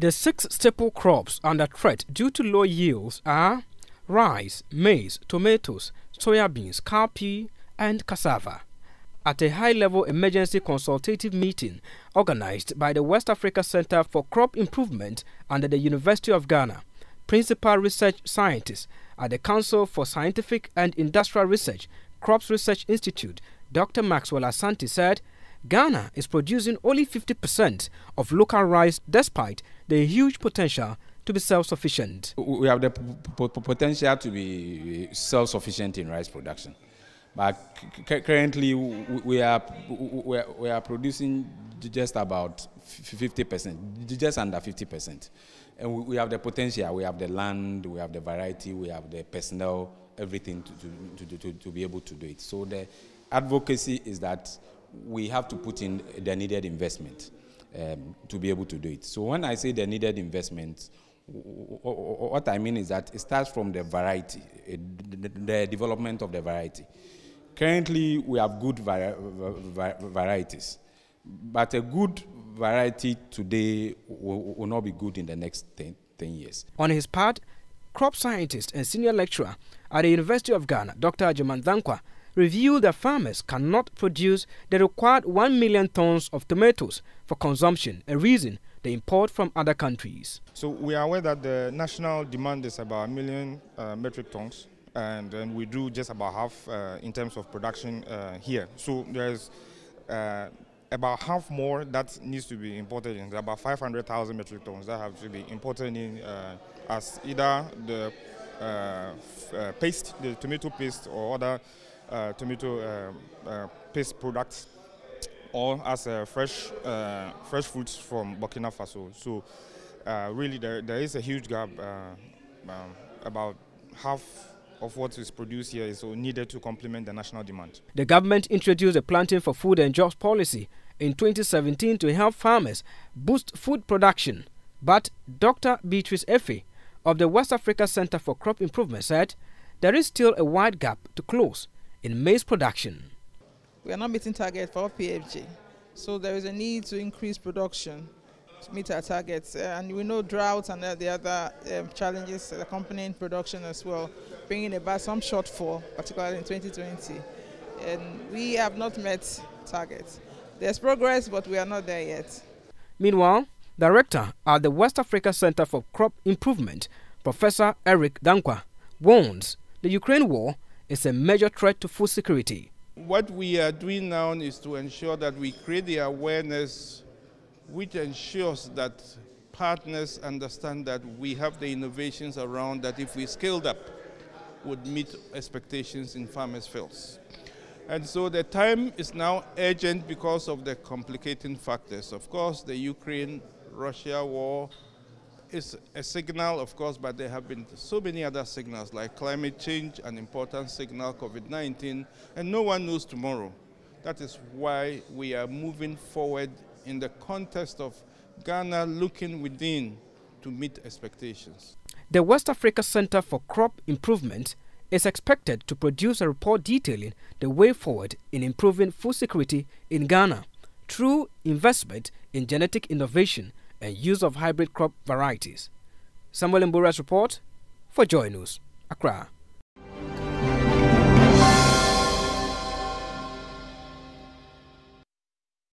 The six staple crops under threat due to low yields are rice, maize, tomatoes, soybeans, cowpea, and cassava. At a high-level emergency consultative meeting organized by the West Africa Center for Crop Improvement under the University of Ghana, principal research scientist at the Council for Scientific and Industrial Research, Crops Research Institute, Dr. Maxwell Asante said Ghana is producing only 50% of local rice despite the huge potential to be self-sufficient. We have the potential to be self-sufficient in rice production. But currently we are, we are producing just about 50%, just under 50%. And we have the potential, we have the land, we have the variety, we have the personnel, everything to, to, to, to be able to do it. So the advocacy is that we have to put in the needed investment um, to be able to do it. So when I say the needed investment, what I mean is that it starts from the variety, eh, the development of the variety. Currently, we have good vari varieties, but a good variety today will, not be good in the next 10, 10 years. On his part, crop scientist and senior lecturer at the University of Ghana, Dr. Agyemang Danquah, revealed that farmers cannot produce the required 1 million tons of tomatoes for consumption, a reason they import from other countries. So we are aware that the national demand is about a million uh, metric tons and, and, we do just about half uh, in terms of production uh, here. So there's uh, about half more that needs to be imported in, about 500,000 metric tons that have to be imported in uh, as either the uh, paste, the tomato paste or other tomato uh, uh, paste products or as fresh fresh fruits from Burkina Faso. So really there, there is a huge gap um, about half of what is produced here is needed to complement the national demand. The government introduced a planting for food and jobs policy in 2017 to help farmers boost food production. But Dr. Beatrice Ifie of the West Africa Center for Crop Improvement said there is still a wide gap to close in maize production. We are not meeting target for PFJ, so there is a need to increase production to meet our targets. Uh, and we know drought and uh, the other um, challenges accompanying production as well, bringing about some shortfall, particularly in 2020. And we have not met targets. There's progress, but we are not there yet. Meanwhile, Director at the West Africa Center for Crop Improvement, Professor Eric Danquah, warns the Ukraine war is a major threat to food security. What we are doing now is to ensure that we create the awareness which ensures that partners understand that we have the innovations around that if we scaled up would meet expectations in farmers' fields. And so the time is now urgent because of the complicating factors. Of course, the Ukraine-Russia war is a signal, of course, but there have been so many other signals like climate change, an important signal, COVID-19, and no one knows tomorrow. That is why we are moving forward in the context of Ghana looking within to meet expectations. The West Africa Center for Crop Improvement is expected to produce a report detailing the way forward in improving food security in Ghana through investment in genetic innovation and use of hybrid crop varieties. Samuel Mbura's report for Joy News, Accra.